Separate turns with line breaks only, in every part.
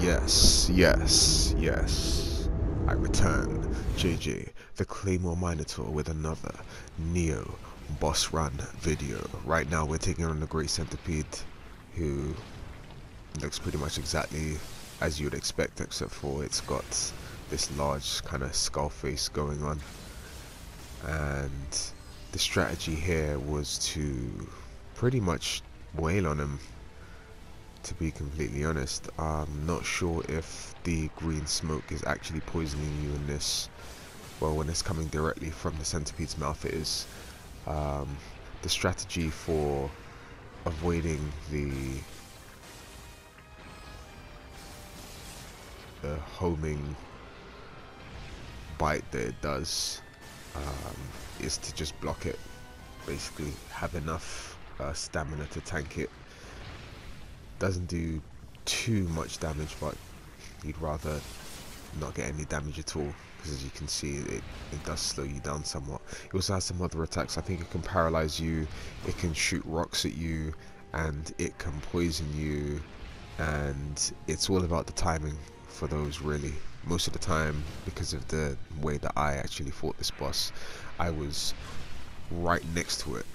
Yes, yes, yes. I return, JJ, the Claymore Minotaur, with another Nioh boss run video. Right now, we're taking on the Great Centipede, who looks pretty much exactly as you'd expect, except for it's got this large kind of skull face going on. And the strategy here was to pretty much wail on him to be completely honest. I'm not sure if the green smoke is actually poisoning you in this. Well, when it's coming directly from the centipede's mouth, it is. Um, the strategy for avoiding the the homing bite that it does um, is to just block it. Basically, have enough uh, stamina to tank it doesn't do too much damage, but you'd rather not get any damage at all because as you can see it, it does slow you down somewhat. It also has some other attacks. I think it can paralyze you, it can shoot rocks at you, and it can poison you, and it's all about the timing for those really. Most of the time, because of the way that I actually fought this boss, I was right next to it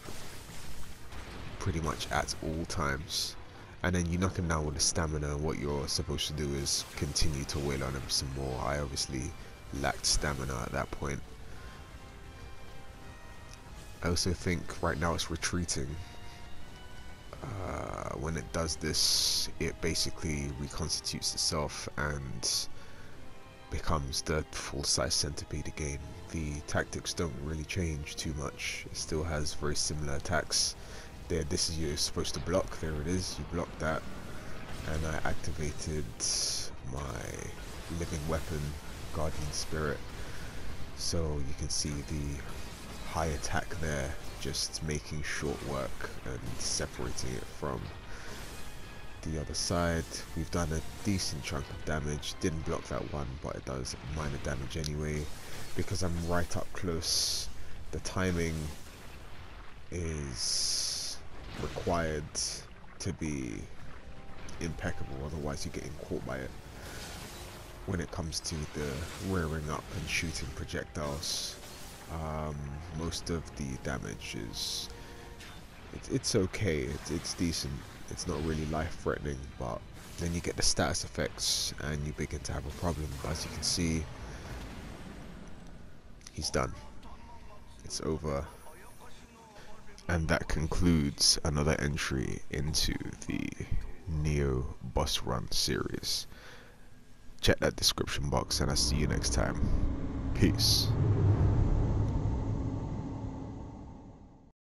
pretty much at all times and then you knock him down with the stamina what you're supposed to do is continue to wail on him some more. I obviously lacked stamina at that point. I also think right now it's retreating. Uh, when it does this it basically reconstitutes itself and becomes the full-size centipede again. The tactics don't really change too much. It still has very similar attacks there this is you're supposed to block there it is you block that. And I activated my living weapon guardian spirit. So you can see the high attack there just making short work and separating it from the other side. We've done a decent chunk of damage. Didn't block that one but it does minor damage anyway. Because I'm right up close the timing is required to be impeccable, otherwise you're getting caught by it. When it comes to the rearing up and shooting projectiles, um, most of the damage is it, it's okay, it, it's decent, it's not really life-threatening, but then you get the status effects and you begin to have a problem. As you can see, he's done. It's over. And that concludes another entry into the Nioh Bus Run series. Check that description box and I'll see you next time. Peace.